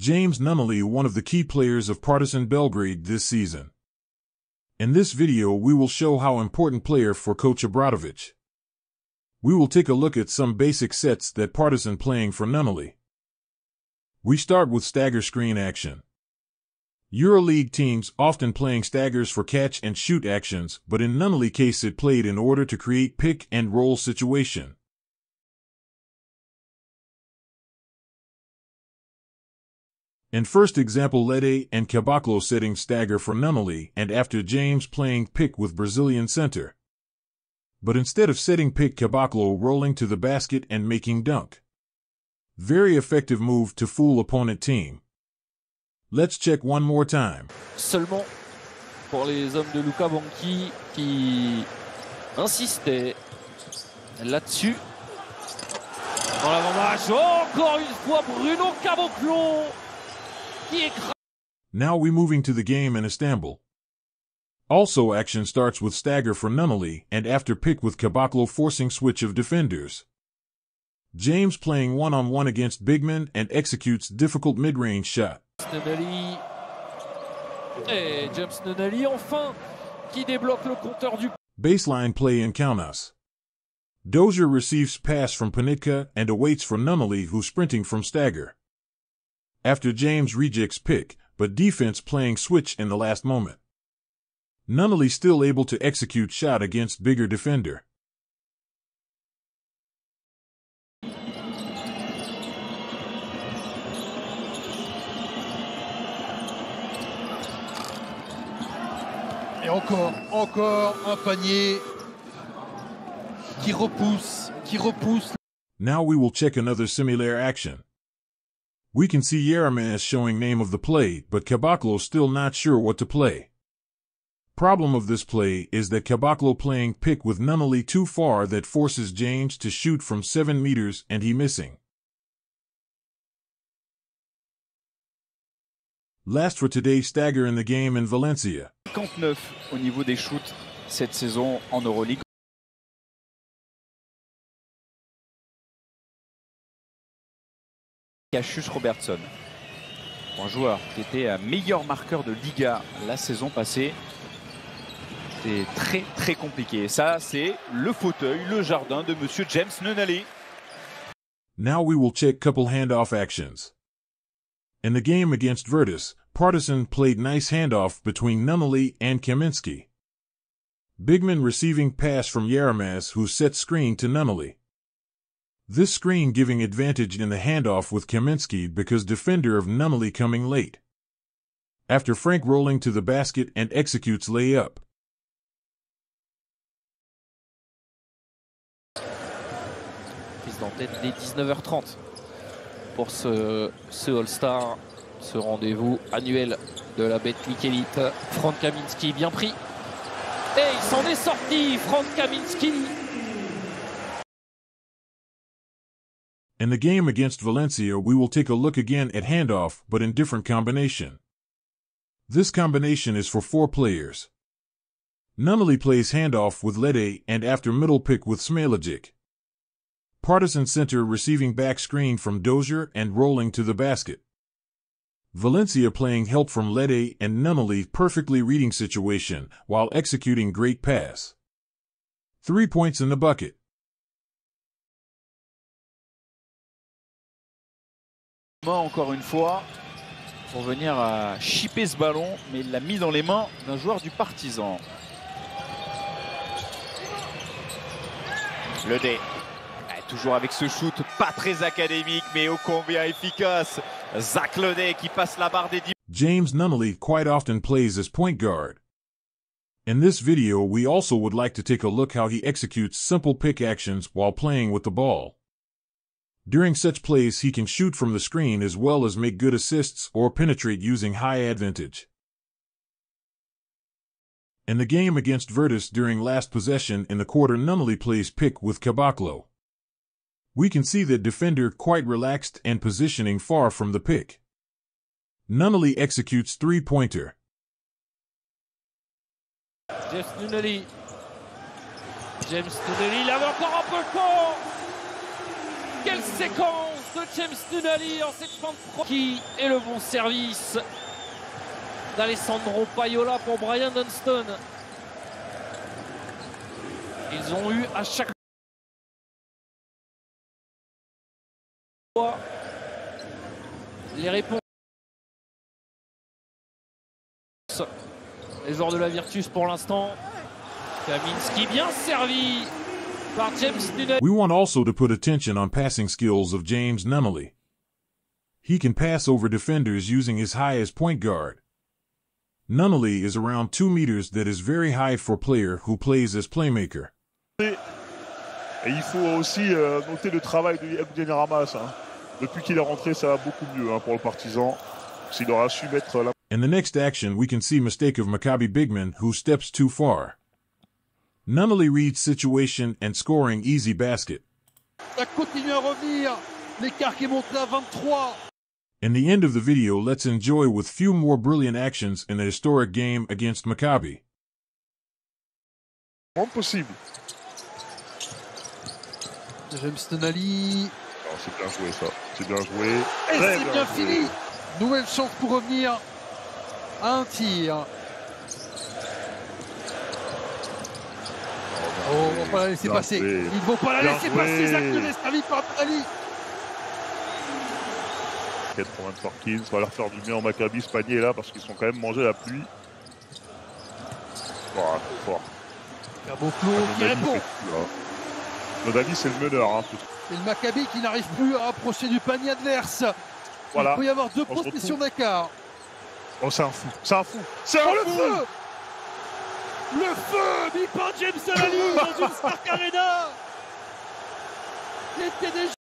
James Nunnally, one of the key players of Partizan Belgrade this season. In this video, we will show how important player for Coach Obradovic. We will take a look at some basic sets that Partizan playing for Nunnally. We start with stagger screen action. EuroLeague teams often playing staggers for catch and shoot actions, but in Nunnally case it played in order to create pick and roll situation. In first example LeDay and Caboclo setting stagger for Nunnally and after James playing pick with Brazilian center. But instead of setting pick Caboclo rolling to the basket and making dunk. Very effective move to fool opponent team. Let's check one more time. Seulement pour les hommes de Luca Banchi qui insistaient là-dessus. Dans l'avant-match, encore une fois Bruno Caboclo. Now we moving to the game in Istanbul. Also action starts with stagger for Nunnally and after pick with Caboclo forcing switch of defenders. James playing one-on-one against Bigman and executes difficult mid-range shot. Nunnally. Et James Nunnally enfin qui débloque le compteur du Baseline play in Kaunas. Dozier receives pass from Panitka and awaits for Nunnally who's sprinting from stagger. After James rejects pick, but defense playing switch in the last moment. Nunnally still able to execute shot against bigger defender. Et encore, encore un panier qui repousse, qui repousse. Now we will check another similar action. We can see Jaramaz showing name of the play, but Caboclo still not sure what to play. Problem of this play is that Caboclo playing pick with Nunnally too far that forces James to shoot from 7 meters and he missing. Last for today, stagger in the game in Valencia. 59 au niveau des shoots cette saison en Euroleague. Cassius Robertson, un joueur qui était meilleur marqueur de Liga la saison passée. C'est très très compliqué. Ça, c'est le fauteuil, le jardin de Monsieur James Nunnally. Now we will check couple handoff actions. In the game against Virtus, Partizan played nice handoff between Nunnally and Kaminsky. Bigman receiving pass from Yeramas who set screen to Nunnally. This screen giving advantage in the handoff with Kaminsky because defender of Nunnally coming late. After Frank rolling to the basket and executes layup. prise en tête dès 19h30 pour ce, ce All-Star, ce rendez-vous annuel de la Betclic Elite. Frank Kaminsky bien pris. Et il s'en est sorti, Frank Kaminsky. In the game against Valencia, we will take a look again at handoff, but in different combination. This combination is for four players. Nunnally plays handoff with LeDay and after middle pick with Smailagic. Partizan center receiving back screen from Dozier and rolling to the basket. Valencia playing help from LeDay and Nunnally perfectly reading situation while executing great pass. Three points in the bucket. Encore une fois, pour venir à chipper ce ballon, mais il l'a mis dans les mains d'un joueur du Partizan. Le dé. Toujours avec ce shoot pas très académique, mais ô combien efficace. Zach Ledé qui passe la barre des 10. James Nunnally quite often plays as point guard. In this video, we also would like to take a look how he executes simple pick actions while playing with the ball. During such plays, he can shoot from the screen as well as make good assists or penetrate using high advantage. In the game against Virtus during last possession in the quarter, Nunnally plays pick with Caboclo. We can see the defender quite relaxed and positioning far from the pick. Nunnally executes three-pointer. James Nunnally. James Nunnally, avait encore un peu temps. Quelle séquence de James Nunali en cette fin de pro. Qui est le bon service d'Alessandro Paiola pour Brian Dunston. Ils ont eu à chaque fois les réponses. Les joueurs de la Virtus pour l'instant. Kaminski bien servi. We want also to put attention on passing skills of James Nunnally. He can pass over defenders using his high as point guard. Nunnally is around 2 meters that is very high for a player who plays as playmaker. Et il faut aussi euh, noter le travail de Abdel Ramas. hein. Depuis qu'il est rentré, ça va beaucoup mieux hein, pour le Partizan. S'il aura su mettre la In the next action, we can see mistake of Maccabi Bigman who steps too far. Nunnally reads situation and scoring easy basket. Ça continue à revenir. L'écart qui est monté à 23. In the end of the video, let's enjoy with few more brilliant actions in the historic game against Maccabi. rendre possible. James Nunnally. Alors, oh, C'est bien joué ça. C'est bien joué. Et c'est bien joué. fini. Nouvelle chance pour revenir à un tir. Va pas la laisser passer. Il ne faut pas la laisser passer. Zach de servi par Ali. 80 de Perkins, va leur faire du bien au Maccabi, ce panier là, parce qu'ils sont quand même mangés la pluie. Oh, fort. Caboclo qui Nodali répond. fait tout, là. Nodali, c'est le meneur. Hein. Et le Maccabi qui n'arrive plus à approcher du panier adverse. Voilà. Il peut y avoir deux On se possessions d'écart. Oh, c'est un fou. C'est un fou. C'est un Oh, le fou. feu Le feu mis par James Nunali dans une Stark Arena. Il était déjà